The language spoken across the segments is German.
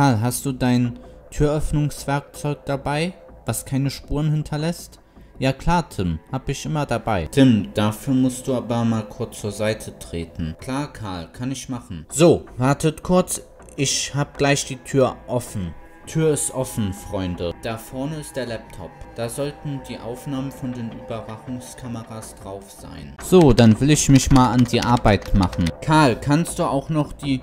Karl, hast du dein Türöffnungswerkzeug dabei, was keine Spuren hinterlässt? Ja klar, Tim, hab ich immer dabei. Tim, dafür musst du aber mal kurz zur Seite treten. Klar, Karl, kann ich machen. So, wartet kurz, ich hab gleich die Tür offen. Tür ist offen, Freunde. Da vorne ist der Laptop. Da sollten die Aufnahmen von den Überwachungskameras drauf sein. So, dann will ich mich mal an die Arbeit machen. Karl, kannst du auch noch die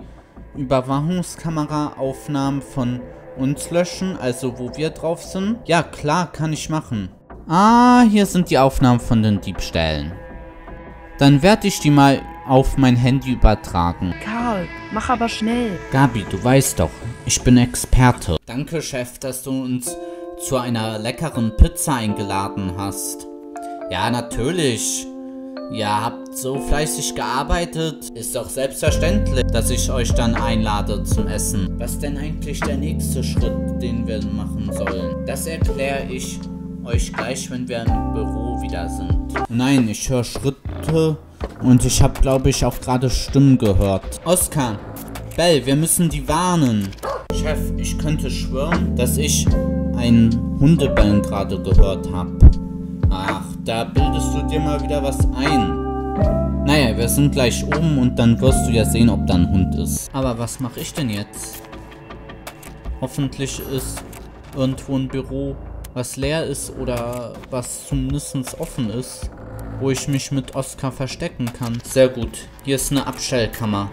Überwachungskamera-Aufnahmen von uns löschen, also wo wir drauf sind? Ja, klar, kann ich machen. Ah, hier sind die Aufnahmen von den Diebstählen. Dann werde ich die mal auf mein Handy übertragen. Karl, mach aber schnell. Gabi, du weißt doch, ich bin Experte. Danke, Chef, dass du uns zu einer leckeren Pizza eingeladen hast. Ja, natürlich. Ihr habt so fleißig gearbeitet. Ist doch selbstverständlich, dass ich euch dann einlade zum Essen. Was denn eigentlich der nächste Schritt, den wir machen sollen? Das erkläre ich euch gleich, wenn wir im Büro wieder sind. Nein, ich höre Schritte und ich habe, glaube ich, auch gerade Stimmen gehört. Oskar, Bell, wir müssen die warnen. Chef, ich könnte schwören, dass ich ein Hundebellen gerade gehört habe. Ach, da bildest du dir mal wieder was ein. Naja, wir sind gleich oben und dann wirst du ja sehen, ob da ein Hund ist. Aber was mache ich denn jetzt? Hoffentlich ist irgendwo ein Büro, was leer ist oder was zumindest offen ist, wo ich mich mit Oskar verstecken kann. Sehr gut. Hier ist eine Abstellkammer.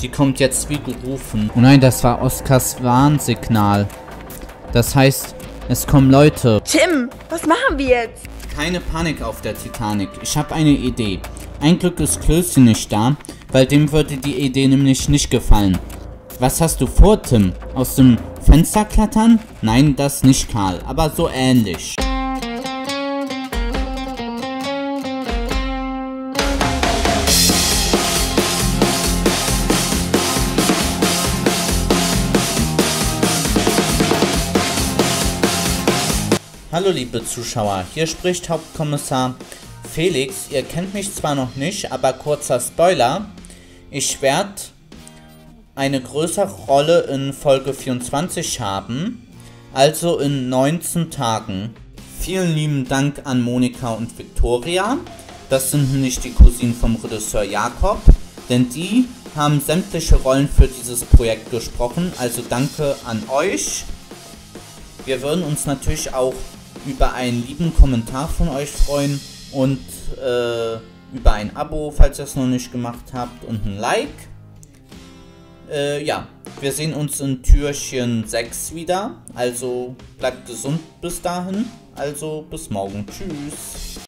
Die kommt jetzt wie gerufen. Oh nein, das war Oskars Warnsignal. Das heißt, es kommen Leute. Tim, was machen wir jetzt? Keine Panik auf der Titanic. Ich habe eine Idee. Ein Glück ist Klößchen nicht da, weil dem würde die Idee nämlich nicht gefallen. Was hast du vor, Tim? Aus dem Fenster klettern? Nein, das nicht, Karl, aber so ähnlich. Hallo liebe Zuschauer, hier spricht Hauptkommissar Felix. Ihr kennt mich zwar noch nicht, aber kurzer Spoiler. Ich werde eine größere Rolle in Folge 24 haben, also in 19 Tagen. Vielen lieben Dank an Monika und Victoria. Das sind nicht die Cousinen vom Regisseur Jakob, denn die haben sämtliche Rollen für dieses Projekt gesprochen. Also danke an euch. Wir würden uns natürlich auch über einen lieben Kommentar von euch freuen und äh, über ein Abo, falls ihr es noch nicht gemacht habt und ein Like. Äh, ja, wir sehen uns in Türchen 6 wieder. Also bleibt gesund bis dahin. Also bis morgen. Tschüss.